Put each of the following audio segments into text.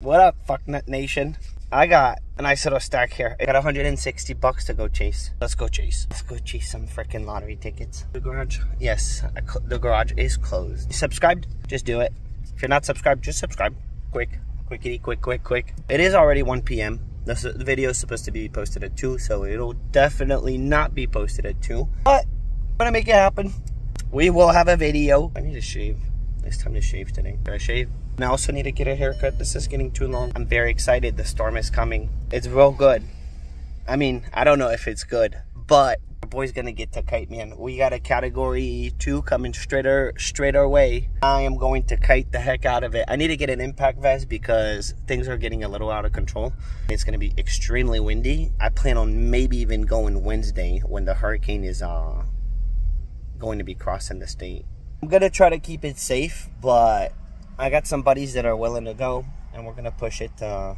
What up, fucknut nation? I got a nice little stack here. I got 160 bucks to go chase. Let's go chase. Let's go chase some freaking lottery tickets. The garage? Yes, the garage is closed. Subscribed? Just do it. If you're not subscribed, just subscribe. Quick, quickity, quick, quick, quick. It is already 1 p.m. This, the video is supposed to be posted at 2, so it'll definitely not be posted at 2. But I'm gonna make it happen. We will have a video. I need to shave. It's time to shave today. Did I shave? And I also need to get a haircut. This is getting too long. I'm very excited. The storm is coming. It's real good. I mean, I don't know if it's good, but our boy's gonna get to kite, man. We got a category two coming straight our, straight our way. I am going to kite the heck out of it. I need to get an impact vest because things are getting a little out of control. It's gonna be extremely windy. I plan on maybe even going Wednesday when the hurricane is uh, going to be crossing the state. I'm gonna try to keep it safe, but I got some buddies that are willing to go, and we're gonna push it uh,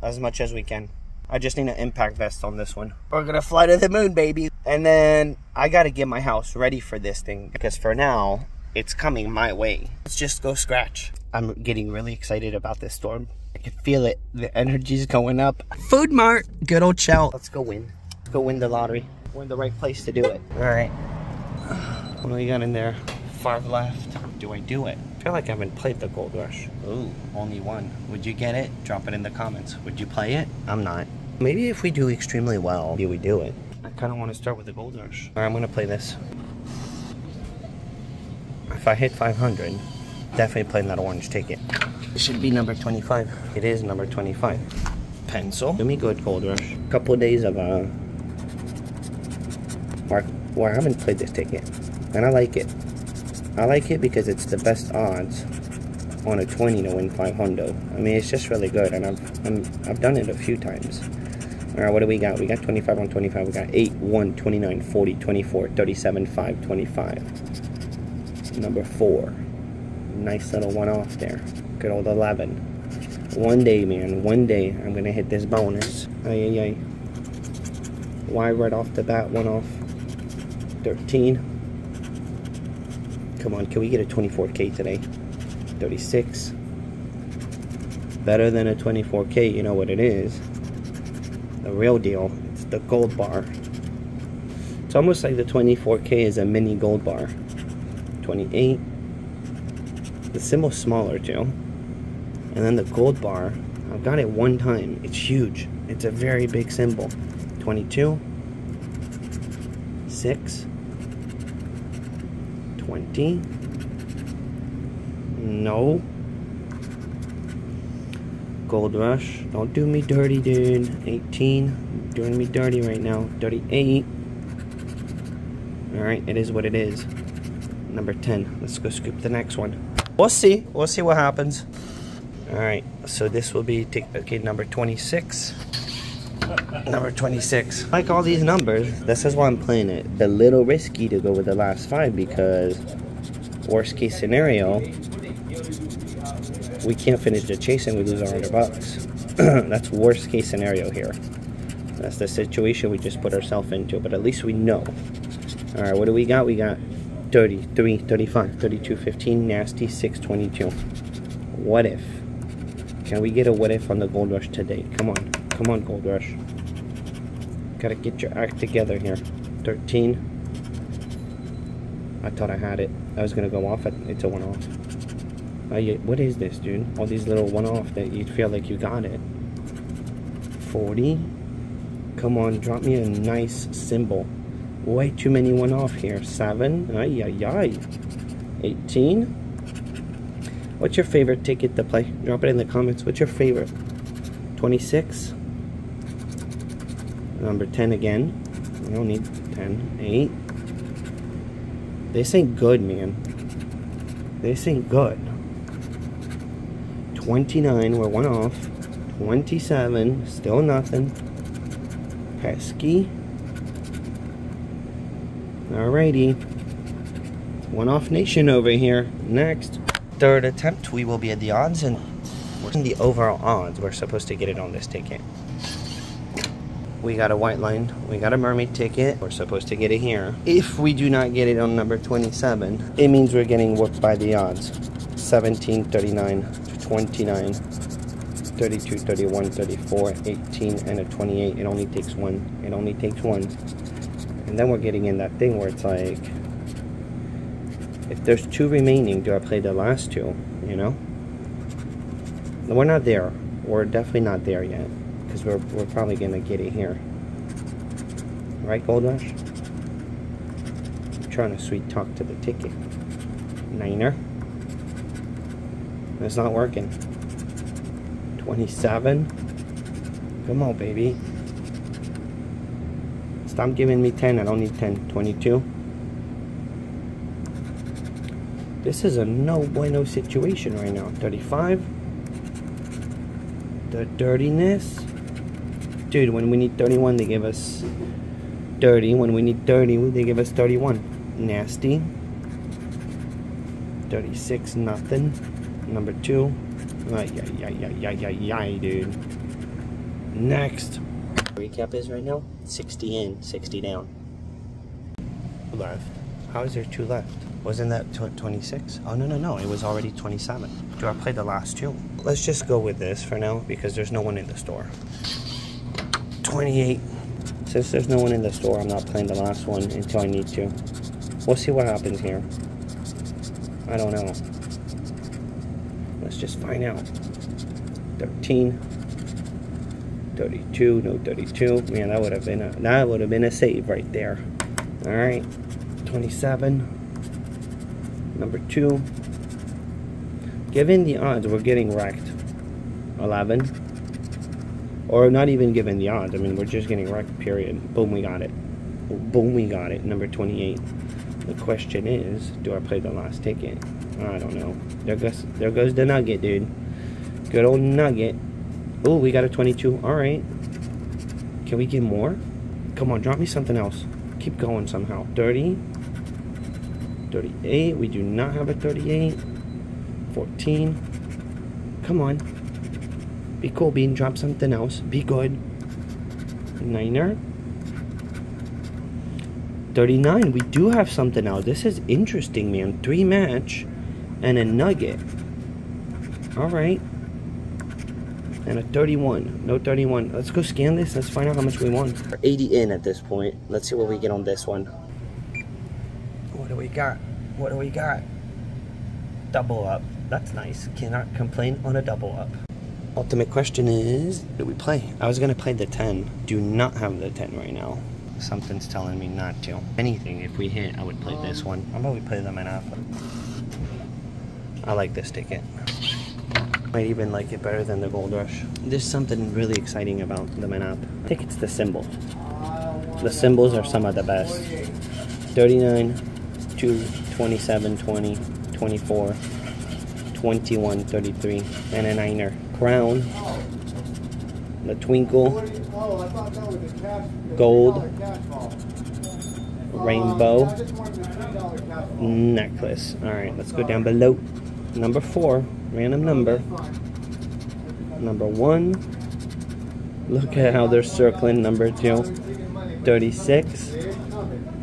as much as we can. I just need an impact vest on this one. We're gonna fly to the moon, baby. And then I gotta get my house ready for this thing because for now, it's coming my way. Let's just go scratch. I'm getting really excited about this storm. I can feel it. The energy's going up. Food Mart, good old chow. Let's go win. Let's go win the lottery. We're in the right place to do it. All right. What do we got in there? Five left. Do I do it? I feel like I haven't played the Gold Rush. Ooh, only one. Would you get it? Drop it in the comments. Would you play it? I'm not. Maybe if we do extremely well, maybe we do it. I kind of want to start with the Gold Rush. All right, I'm going to play this. If I hit 500, definitely playing that orange ticket. It should be number 25. It is number 25. Pencil. Do me good, Gold Rush. Couple of days of, uh, Mark, well, I haven't played this ticket, and I like it. I like it because it's the best odds on a 20 to win 500. I mean, it's just really good, and I've i have done it a few times. All right, what do we got? We got 25 on 25. We got 8, 1, 29, 40, 24, 37, 5, 25. Number 4. Nice little one off there. Good old 11. One day, man, one day, I'm going to hit this bonus. Ay, ay, ay. Why right off the bat, one off? 13. Come on, can we get a 24K today? 36. Better than a 24K, you know what it is. The real deal. It's the gold bar. It's almost like the 24K is a mini gold bar. 28. The symbol's smaller too. And then the gold bar, I've got it one time. It's huge. It's a very big symbol. 22. 6. 20. No. Gold Rush. Don't do me dirty, dude. 18. Doing me dirty right now. 38. Alright, it is what it is. Number 10. Let's go scoop the next one. We'll see. We'll see what happens. Alright, so this will be okay, number 26. Number 26. Like all these numbers, this is why I'm playing it. A little risky to go with the last five because worst case scenario, we can't finish the chase and we lose our 100 bucks. That's worst case scenario here. That's the situation we just put ourselves into, but at least we know. All right, what do we got? We got 33, 35, 32, 15, nasty, 622. What if? Can we get a what if on the Gold Rush today? Come on. Come on, Gold Rush. Gotta get your act together here. 13. I thought I had it. I was gonna go off. it. It's a one-off. Uh, what is this, dude? All these little one-off that you feel like you got it. 40. Come on, drop me a nice symbol. Way too many one-off here. 7. Ay, ay, ay. 18. What's your favorite ticket to play? Drop it in the comments. What's your favorite? 26 number 10 again. We don't need 10. 8. This ain't good, man. This ain't good. 29, we're one off. 27, still nothing. Pesky. Alrighty. One off nation over here. Next. Third attempt, we will be at the odds and we're in the overall odds. We're supposed to get it on this ticket we got a white line, we got a mermaid ticket, we're supposed to get it here. If we do not get it on number 27, it means we're getting whooped by the odds. 17, 39, 29, 32, 31, 34, 18, and a 28. It only takes one. It only takes one. And then we're getting in that thing where it's like, if there's two remaining, do I play the last two? You know? We're not there. We're definitely not there yet. Because we're, we're probably going to get it here. Right, Gold Rush? I'm trying to sweet talk to the ticket. Niner. It's not working. 27. Come on, baby. Stop giving me 10. I don't need 10. 22. This is a no bueno situation right now. 35. The dirtiness. Dude, when we need 31, they give us 30. When we need 30, they give us 31. Nasty. 36, nothing. Number two. Ay, ay, ay, ay, ay, ay, dude. Next. Recap is right now 60 in, 60 down. Left. How is there two left? Wasn't that 26? Oh, no, no, no. It was already 27. Do I play the last two? Let's just go with this for now because there's no one in the store. 28. Since there's no one in the store, I'm not playing the last one until I need to. We'll see what happens here. I don't know. Let's just find out. 13. 32, no 32. Man, that would have been a that would have been a save right there. Alright. 27. Number two. Given the odds, we're getting wrecked. 11. Or not even given the odds. I mean, we're just getting wrecked, period. Boom, we got it. Boom, we got it. Number 28. The question is, do I play the last ticket? I don't know. There goes, there goes the nugget, dude. Good old nugget. Oh, we got a 22. All right. Can we get more? Come on, drop me something else. Keep going somehow. 30. 38. We do not have a 38. 14. Come on. Be cool, Bean. Drop something else. Be good. Niner. 39. We do have something else. This is interesting, man. Three match and a nugget. Alright. And a 31. No 31. Let's go scan this. Let's find out how much we won. We're 80 in at this point. Let's see what we get on this one. What do we got? What do we got? Double up. That's nice. Cannot complain on a double up. Ultimate question is, do we play? I was going to play the 10. Do not have the 10 right now. Something's telling me not to. Anything, if we hit, I would play this one. How about we play them in alpha? I like this ticket. Might even like it better than the Gold Rush. There's something really exciting about the Manap. I think it's the symbol. The symbols are some of the best. 39, 2, 27, 20, 24, 21, 33, and a niner. Crown, the twinkle, gold, rainbow, necklace. All right, let's go down below. Number four, random number. Number one. Look at how they're circling. Number two, 36.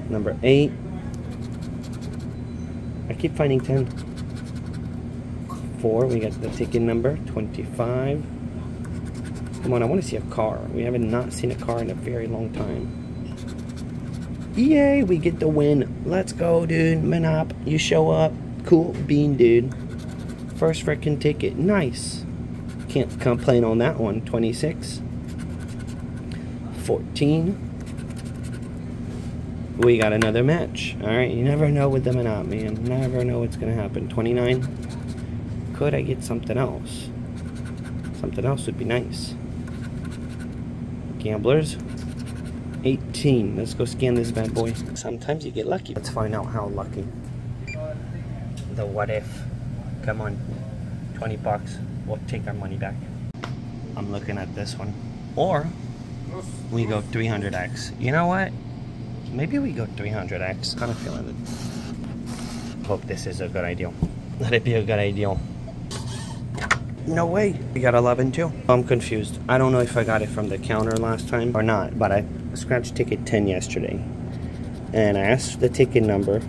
Number eight. I keep finding 10. Four, we got the ticket number, 25. Come on, I want to see a car. We haven't not seen a car in a very long time. Yay, we get the win. Let's go, dude. Manop, you show up. Cool bean, dude. First freaking ticket. Nice. Can't complain on that one. 26. 14. We got another match. Alright, you never know with them and out, man. Never know what's going to happen. 29. Could I get something else? Something else would be nice. Gamblers. 18. Let's go scan this bad boy. Sometimes you get lucky. Let's find out how lucky. The what if. Come on. 20 bucks. We'll take our money back. I'm looking at this one. Or we go 300x. You know what? Maybe we go 300x. Kind of feeling it. Hope this is a good idea. Let it be a good idea. No way. We got 11 too. I'm confused. I don't know if I got it from the counter last time or not, but I scratched ticket 10 yesterday. And I asked the ticket number.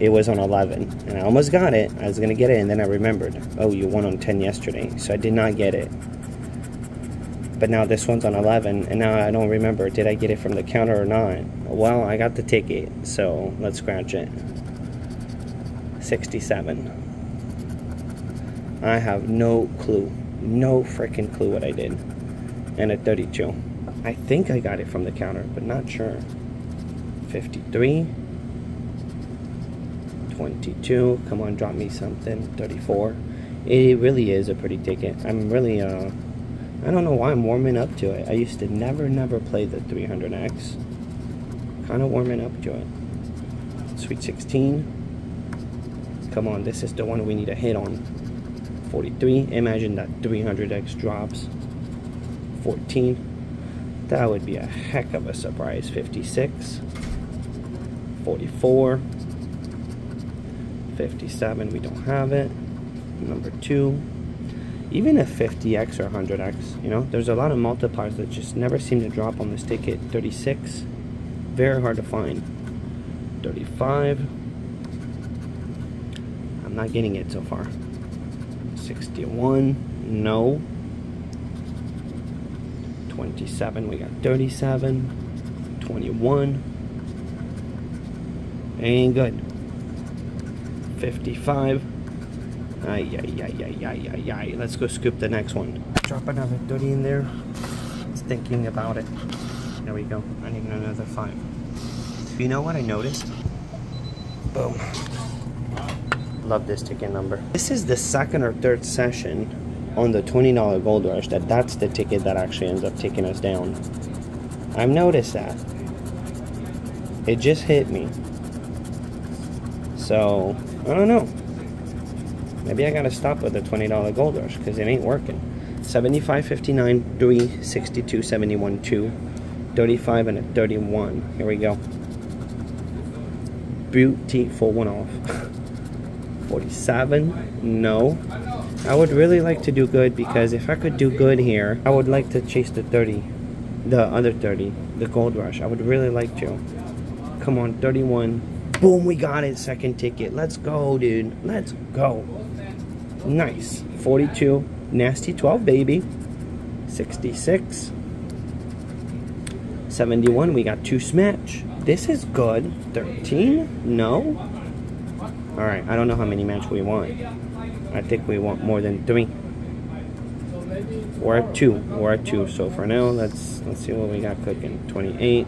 It was on 11. And I almost got it. I was going to get it, and then I remembered. Oh, you won on 10 yesterday. So I did not get it. but now this one's on 11 and now I don't remember did I get it from the counter or not well I got the ticket so let's scratch it 67 I have no clue no freaking clue what I did and a 32 I think I got it from the counter but not sure 53 22 come on drop me something 34 it really is a pretty ticket I'm really uh I don't know why I'm warming up to it. I used to never, never play the 300X. Kind of warming up to it. Sweet 16. Come on, this is the one we need to hit on. 43. Imagine that 300X drops. 14. That would be a heck of a surprise. 56. 44. 57, we don't have it. Number 2 even a 50x or 100x you know there's a lot of multipliers that just never seem to drop on this ticket 36 very hard to find 35 I'm not getting it so far 61 no 27 we got 37 21 ain't good 55 Ay, ay, ay, ay, ay, ay, ay. Let's go scoop the next one. Drop another 30 in there. It's thinking about it. There we go. I need another five. You know what I noticed? Boom. Love this ticket number. This is the second or third session on the $20 Gold Rush that that's the ticket that actually ends up taking us down. I've noticed that. It just hit me. So, I don't know. Maybe I gotta stop with the $20 gold rush because it ain't working. 75, 59, 3, 62, 71, 2, 35, and a 31. Here we go. Beautiful one off. 47, no. I would really like to do good because if I could do good here, I would like to chase the 30, the other 30, the gold rush. I would really like to. Come on, 31. Boom, we got it. Second ticket. Let's go, dude. Let's go. Nice. 42. Nasty 12, baby. 66. 71. We got two smash. This is good. 13. No. All right. I don't know how many match we want. I think we want more than three. We're at two. We're at two. So for now, let's let's see what we got cooking. 28.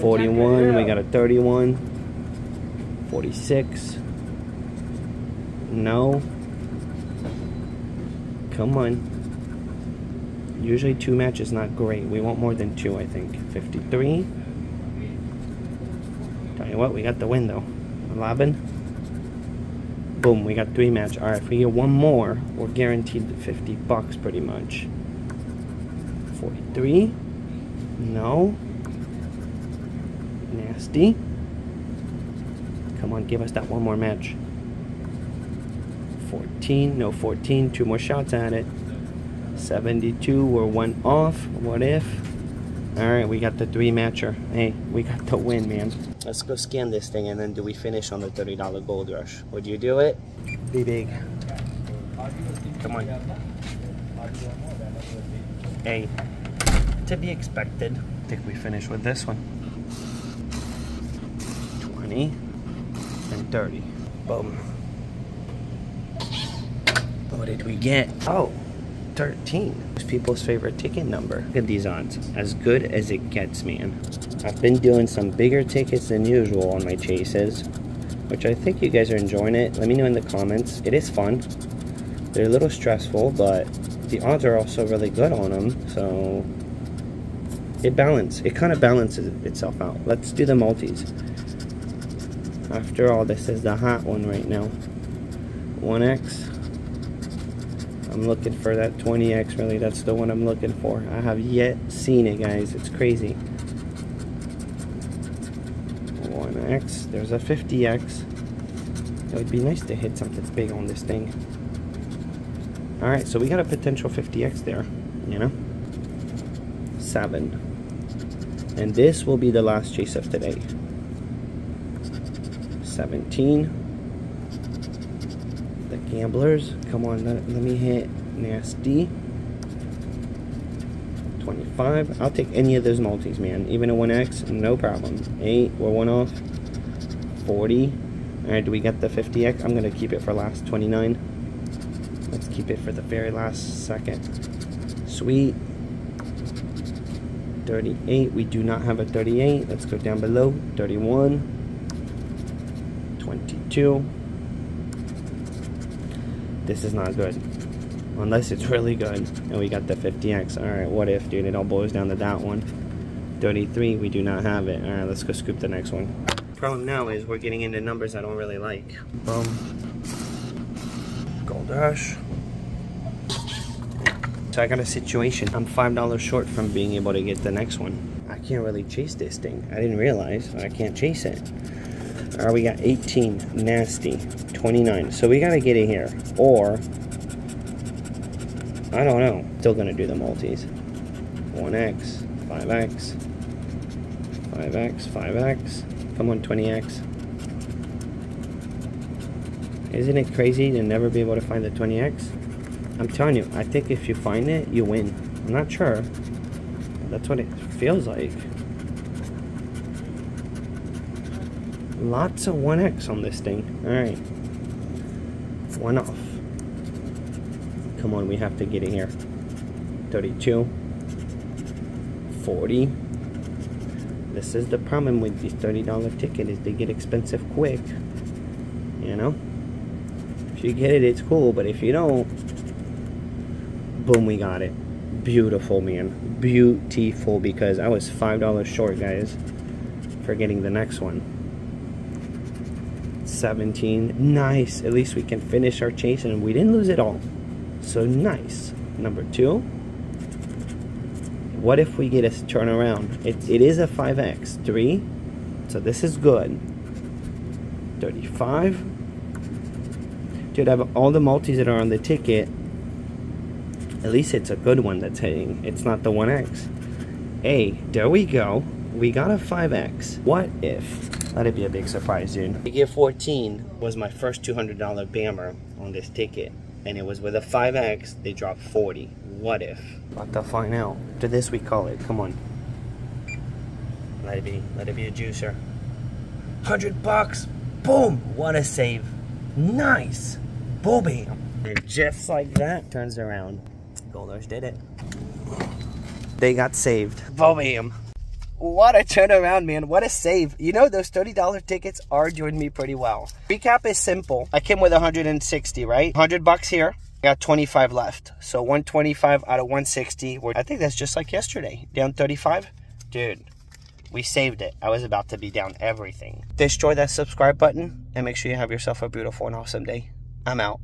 41. We got a 31. 46. No. Come on. Usually two matches not great. We want more than two, I think. 53. What, we got the win though. 11. Boom, we got three match. Alright, if we get one more, we're guaranteed the 50 bucks pretty much. 43. No. Nasty. Come on, give us that one more match. 14, no 14, two more shots at it. 72, we're one off. What if? All right, we got the three matcher. Hey, we got the win, man. Let's go scan this thing and then do we finish on the $30 gold rush? Would you do it? Be big. Come on. Hey, to be expected. I think we finish with this one. 20 and 30. Boom. What did we get? Oh, 13. It's people's favorite ticket number. Look at these odds. As good as it gets, man. I've been doing some bigger tickets than usual on my chases, which I think you guys are enjoying it. Let me know in the comments. It is fun. They're a little stressful, but the odds are also really good on them, so it balance. It kind of balances itself out. Let's do the multis. After all, this is the hot one right now. 1x, I'm looking for that 20X really. That's the one I'm looking for. I have yet seen it, guys. It's crazy. 1X. There's a 50X. It would be nice to hit something big on this thing. Alright, so we got a potential 50X there, you know? 7. And this will be the last chase of today. 17. Gamblers, come on, let, let me hit nasty. 25. I'll take any of those multis, man. Even a 1X, no problem. 8, we're one off. 40. Alright, do we get the 50X? I'm going to keep it for last. 29. Let's keep it for the very last second. Sweet. 38. We do not have a 38. Let's go down below. 31. 22. This is not good. Unless it's really good. And we got the 50X. Alright, what if, dude? It all boils down to that one. 33, we do not have it. Alright, let's go scoop the next one. Problem now is we're getting into numbers I don't really like. Boom. Gold Rush. So I got a situation. I'm $5 short from being able to get the next one. I can't really chase this thing. I didn't realize I can't chase it. Alright, we got 18, nasty, 29. So we gotta get it here. Or I don't know. Still gonna do the multis. 1x, 5x, 5x, 5x. Come on, 20x. Isn't it crazy to never be able to find the 20x? I'm telling you, I think if you find it, you win. I'm not sure. That's what it feels like. Lots of 1x on this thing. Alright. One off. Come on, we have to get in here. 32. 40. This is the problem with these $30 ticket is they get expensive quick. You know? If you get it, it's cool, but if you don't, boom, we got it. Beautiful, man. Beautiful, because I was $5 short, guys, for getting the next one. 17. Nice. At least we can finish our chase, and we didn't lose it all. So nice. Number two. What if we get a turnaround? It, it is a 5x. Three. So this is good. 35. Dude, I have all the multis that are on the ticket. At least it's a good one that's hitting. It's not the 1x. Hey, there we go. We got a 5x. What if? That'd be a big surprise, dude. Gear 14 was my first $200 bammer on this ticket and it was with a 5X, they dropped 40. What if? About to find out. To this we call it. Come on. Let it be. Let it be a juicer. 100 bucks. Boom. What a save. Nice. Boom bam. And just like that, turns around. Golders did it. They got saved. Boom bam. What a turnaround, man. What a save. You know, those $30 tickets are doing me pretty well. Recap is simple. I came with 160, right? 100 bucks here. Got 25 left. So 125 out of 160. I think that's just like yesterday. Down 35. Dude, we saved it. I was about to be down everything. Destroy that subscribe button and make sure you have yourself a beautiful and awesome day. I'm out.